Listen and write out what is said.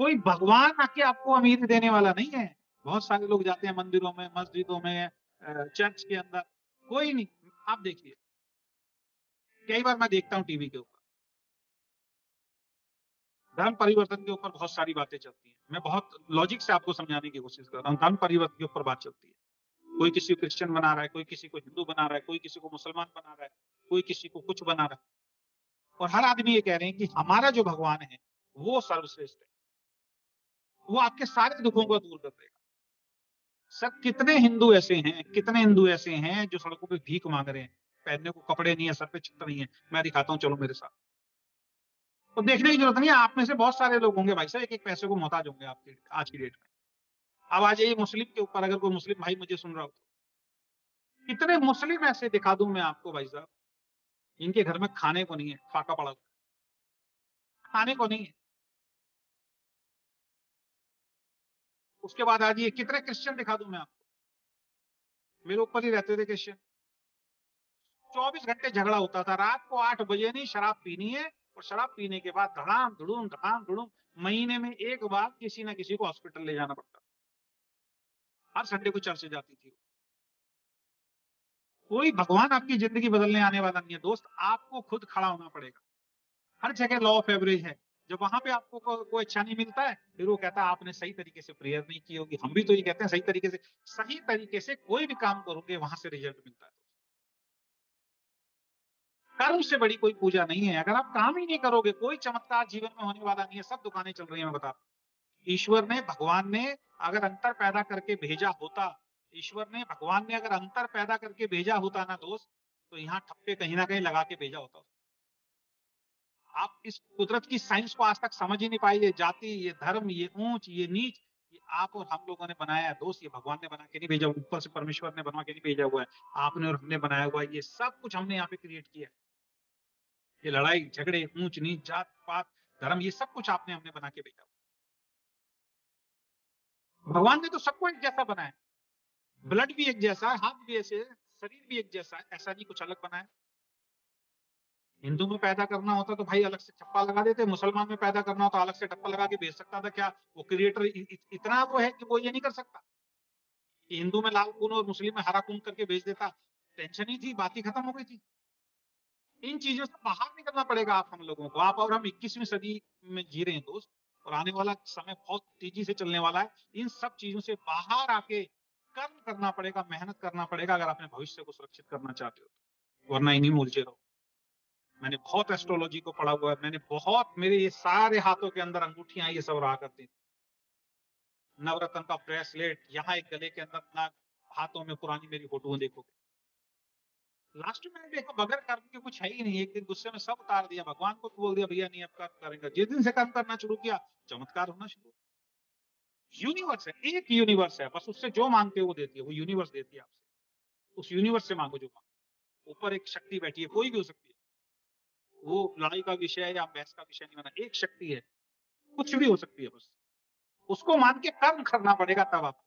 कोई भगवान आके आपको अमीर देने वाला नहीं है। बहुत सारे लोग जाते हैं मंदिरों में, मस्जिदों में चर्च के अंदर। कोई नहीं। आप देखिए। कई बार मैं देखता हूँ टीवी के ऊपर। धर्म परिवर्तन के ऊपर बहुत सारी बातें चलती हैं। मैं बहुत लॉजिक से आपको समझाने की कोशिश कर रहा हूँ। धर्म परिवर्तन के ऊपर बात चलती है। कोई किसी को क्रिश्चियन बना रहा है, कोई किसी को हिंदू बना रहा है, कोई किसी को मुसलमान बना रहा है, कोई किसी को कुछ बना रहा है। और हर आदमी ये कह रहे हैं कि हमारा जो भगवान है, वो सर्वश्रेष्ठ है। वो आपके सारे दुखों को दूर कर देगा। सर, कितने हिंदू ऐसे हैं, कितने हिंदू ऐसे हैं जो सड़कों पे भीख मांग रहे हैं, पहनने को कपड़े नहीं है, सर पे चित्र नहीं है, मैं दिखाता हूँ, चलो मेरे साथ। तो देखने की ज़रूरत नहीं है, आप में से बहुत सारे लोग होंगे भाई साहब एक एक पैसे को मोहताज होंगे आपके, आज की डेट में। अब आ जाइए मुस्लिम के ऊपर, अगर कोई मुस्लिम भाई मुझे सुन रहा हो तो। कितने मुस्लिम ऐसे दिखा दूँ मैं आपको भाई साहब इनके घर में खाने को नहीं है, फाका पड़ा खाने को नहीं है। उसके बाद आ जाइए कितने क्रिश्चियन दिखा दू मैं आपको? मेरे ऊपर ही रहते थे क्रिश्चियन चौबीस घंटे झगड़ा होता था। रात को आठ बजे नहीं, शराब पीनी है और शराब पीने के बाद धड़ाम, धुड़ूम धड़ाम, धुड़ूम, महीने में एक बार किसी ना किसी को हॉस्पिटल ले जाना पड़ता। हर संडे को चर्च जाती थी कोई भगवान आपकी ज़िंदगी बदलने आने वाला नहीं है। दोस्त, आपको खुद खड़ा होना पड़ेगा। हर जगह लॉ ऑफ़ एवरेज है। जब वहाँ पे आपको को, कोई अच्छा नहीं मिलता है फिर वो कहता है आपने सही तरीके से प्रेयर नहीं की होगी। हम भी तो ये कहते हैं सही तरीके से सही तरीके से कोई भी काम करोगे वहाँ से रिज़ल्ट मिलता है कर्म से बड़ी कोई पूजा नहीं है। अगर आप काम ही नहीं करोगे कोई चमत्कार जीवन में होने वाला नहीं है सब दुकानें चल रही है मैं बता ईश्वर ने भगवान ने अगर अंतर पैदा करके भेजा होता ईश्वर ने भगवान ने अगर अंतर पैदा करके भेजा होता ना दोस्त तो यहाँ ठप्पे कहीं ना कहीं लगा के भेजा होता। आप इस कुदरत की साइंस को आज तक समझ ही नहीं पाए ये जाति, ये धर्म, ये ऊंच, ये नीच, ये आप और हम लोगों ने बनाया है, दोस्त, ये भगवान ने बना के नहीं भेजा ऊपर से परमेश्वर ने बनवा के नहीं भेजा हुआ है, आपने और हमने बनाया हुआ है, ये सब कुछ हमने यहाँ पे क्रिएट किया ये लड़ाई, झगड़े, ऊंच, नीच, जात, पात, धर्म, ये सब कुछ आपने, हमने बना के भेजा हुआ भगवान ने तो सबको एक जैसा बनाया ब्लड भी एक जैसा है, हाथ भी ऐसे शरीर भी एक जैसा है, ऐसा नहीं कुछ अलग बनाया हिंदू में पैदा करना होता तो भाई अलग से चप्पा लगा देते, मुसलमान में पैदा करना होता, अलग से टप्पा लगा के भेज सकता था, क्या वो क्रिएटर इतना वो है कि वो ये नहीं कर सकता? कि हिंदू में लाल खून और मुस्लिम में हरा खून करके भेज देता टेंशन ही थी, बात ही खत्म हो गई थी। इन चीज़ों से बाहर निकलना पड़ेगा आप हम लोगों को। आप और हम इक्कीसवीं सदी में जी रहे हैं दोस्त, और आने वाला समय बहुत तेज़ी से चलने वाला है। इन सब चीज़ों से बाहर आके कर्म करना पड़ेगा, मेहनत करना पड़ेगा, अगर अपने भविष्य को सुरक्षित करना चाहते हो तो। वरना इन्हीं उलझे रहो। मैंने बहुत एस्ट्रोलॉजी को पढ़ा हुआ है, मैंने बहुत मेरे ये सारे हाथों के अंदर अंगूठियाँ ये सब रहा करती थी। नवरत्न का ब्रेसलेट यहाँ एक गले के अंदर ना हाथों में पुरानी मेरी फ़ोटो देखोगे। लास्ट में देखो, बगैर कर्म के कुछ है ही नहीं, एक दिन गुस्से में सब उतार दिया, भगवान को बोल दिया, भैया, नहीं, अब कर्म करेंगे। जिस दिन से कर्म करना शुरू किया, चमत्कार होना शुरू यूनिवर्स है, एक यूनिवर्स है, बस उससे जो मांगते वो देती है, वो यूनिवर्स देती है आपसे। उस यूनिवर्स से मांगो जो मांगो। ऊपर एक शक्ति बैठी है, कोई भी हो सकती है। वो लड़ाई का विषय है या बहस का विषय नहीं बना एक शक्ति है, कुछ भी हो सकती है बस। उसको मान के कर्म करना पड़ेगा तब आप